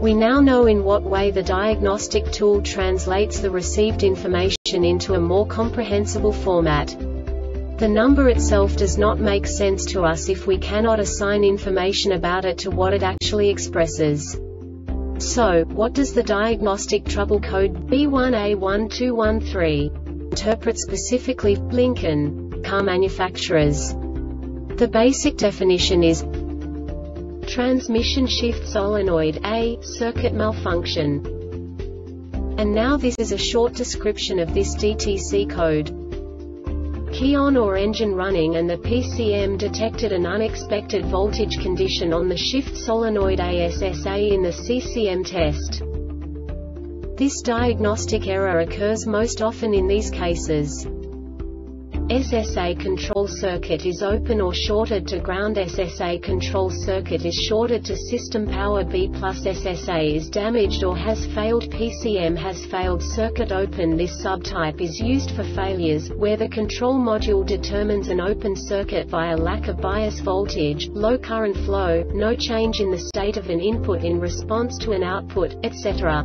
We now know in what way the diagnostic tool translates the received information into a more comprehensible format. The number itself does not make sense to us if we cannot assign information about it to what it actually expresses. So, what does the diagnostic trouble code B1A1213 interpret specifically Lincoln car manufacturers? The basic definition is Transmission shift solenoid A, circuit malfunction. And now this is a short description of this DTC code. Key on or engine running and the PCM detected an unexpected voltage condition on the shift solenoid ASSA in the CCM test. This diagnostic error occurs most often in these cases. SSA control circuit is open or shorted to ground SSA control circuit is shorted to system power B plus SSA is damaged or has failed PCM has failed circuit open This subtype is used for failures, where the control module determines an open circuit via lack of bias voltage, low current flow, no change in the state of an input in response to an output, etc.